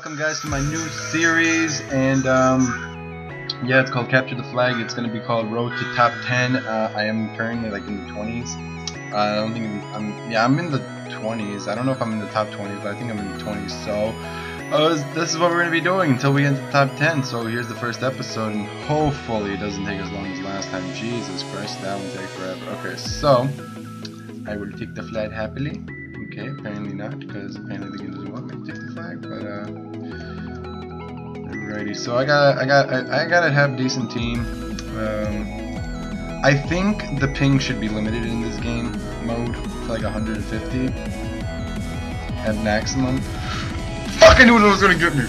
guys to my new series, and um, yeah, it's called Capture the Flag. It's gonna be called Road to Top 10. Uh, I am currently like in the 20s. Uh, I don't think I'm. Yeah, I'm in the 20s. I don't know if I'm in the top 20s, but I think I'm in the 20s. So. Uh, this is what we're to be doing until we get to the top 10. So here's the first episode, and hopefully it doesn't take as long as last time. Jesus Christ, that would take forever. Okay, so I will take the flag happily. Okay, apparently not, because apparently So I got, I got, I, I gotta have decent team. Um, I think the ping should be limited in this game mode to like 150 at maximum. Fuck! I knew it was gonna get me.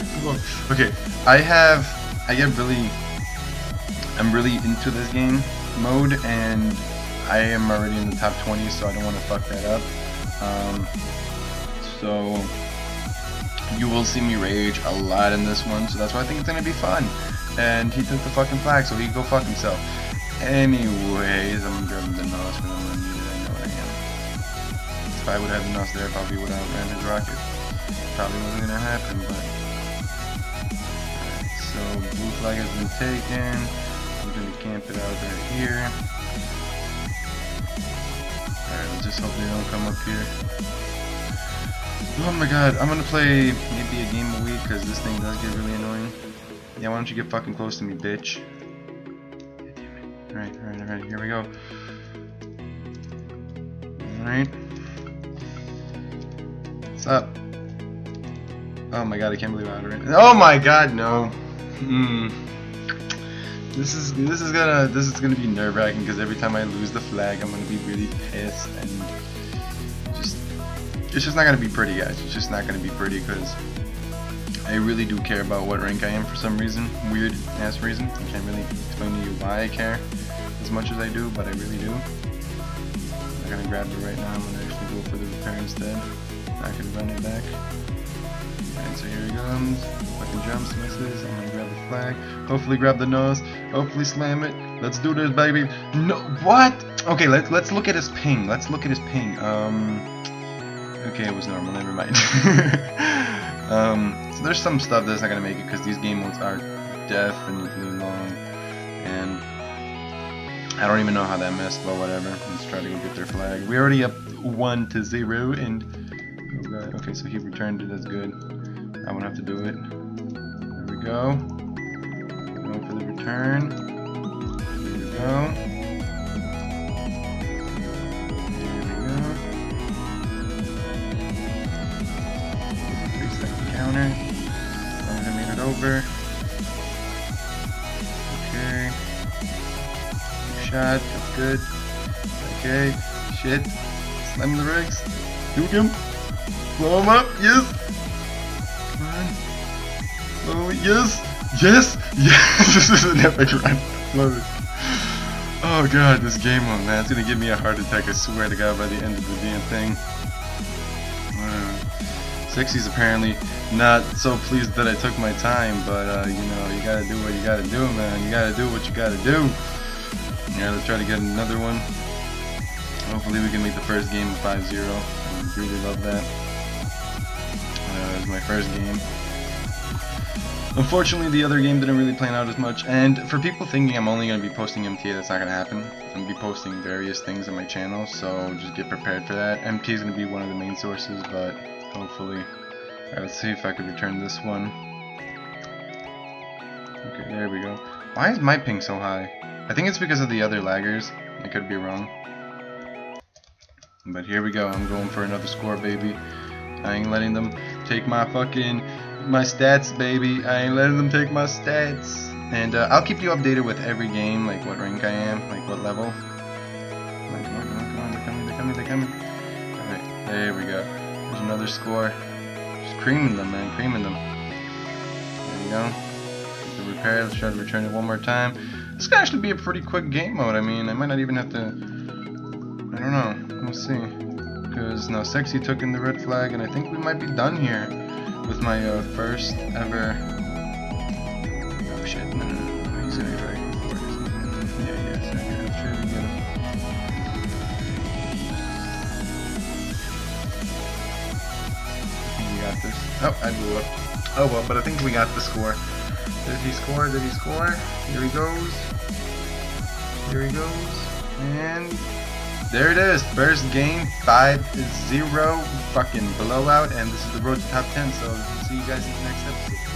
Okay, I have, I get really, I'm really into this game mode, and I am already in the top 20, so I don't want to fuck that up. Um, so you will see me rage a lot in this one, so that's why I think it's gonna be fun. And he took the fucking flag, so he can go fuck himself. Anyways, I'm grabbing the NOS because I'm gonna need it. I know I am. If I would have the NOS there, I probably would have ran his rocket. Probably wasn't gonna happen, but. So blue flag has been taken. I'm gonna camp it out right here. Alright, let's just hope they don't come up here. Oh my god, I'm gonna play maybe a game a week because this thing does get really annoying. Yeah, why don't you get fucking close to me, bitch? Alright, alright, alright, here we go. Alright. What's up? Oh my god, I can't believe I outed it. Oh my god, no. Hmm. This is this is gonna this is gonna be nerve wracking because every time I lose the flag, I'm gonna be really pissed and it's just not gonna be pretty, guys. It's just not gonna be pretty because I really do care about what rank I am for some reason, weird ass reason. I can't really explain to you why I care as much as I do, but I really do. I'm not gonna grab it right now. I'm gonna actually go for the repair instead. I can run it back. Alright, so here he comes. Fucking jumps, misses. I'm gonna grab the flag. Hopefully grab the NOS. Hopefully slam it. Let's do this, baby. No, what? Okay, let's let's look at his ping. Let's look at his ping. Um, okay, it was normal. Never mind. um, so there's some stuff that's not gonna make it because these game modes are definitely long, and I don't even know how that messed, but whatever. Let's try to go get their flag. We're already up one to zero, and oh. Okay, so he returned it. That's good. I won't have to do it. There we go. Going for the return. There we go. Okay. Shot. That's good. Okay. Shit. Slam the rigs. Duke him. Blow him up. Yes. Come on. Oh, yes! Yes! Yes! this is an epic run. Love it. Oh god, this game mode, man. It's gonna give me a heart attack, I swear to god, by the end of the damn thing. Uh, Sexy's apparently not so pleased that I took my time, but, uh, you know, you gotta do what you gotta do, man. You gotta do what you gotta do. Yeah, let's try to get another one. Hopefully we can make the first game 5-0. I really love that. Uh, it was my first game. Unfortunately, the other game didn't really plan out as much, and for people thinking I'm only going to be posting MTA, that's not going to happen. I'm going to be posting various things on my channel, so just get prepared for that. MTA is going to be one of the main sources, but hopefully... Alright, let's see if I can return this one. Okay, there we go. Why is my ping so high? I think it's because of the other laggers. I could be wrong. But here we go, I'm going for another score, baby. I ain't letting them take my fucking my stats, baby. I ain't letting them take my stats. And uh, I'll keep you updated with every game, like what rank I am, like what level. Come on, come on, come on. They're coming, they're coming, they're coming. Alright, there we go. Another score. Just creaming them, man, creaming them. There we go. The repair, let's try to return it one more time. This could actually be a pretty quick game mode. I mean, I might not even have to... I don't know. We'll see. Because now Sexy took in the red flag, and I think we might be done here with my uh, first ever. Oh shit! No, no, no. He's gonna try to. Yeah, yeah. So to get him. Got this. Oh, I blew up. Oh well, but I think we got the score. Did he score? Did he score? Here he goes. Here he goes. And there it is. First game, 5-0 fucking blowout. And this is the road to top 10. So see you guys in the next episode.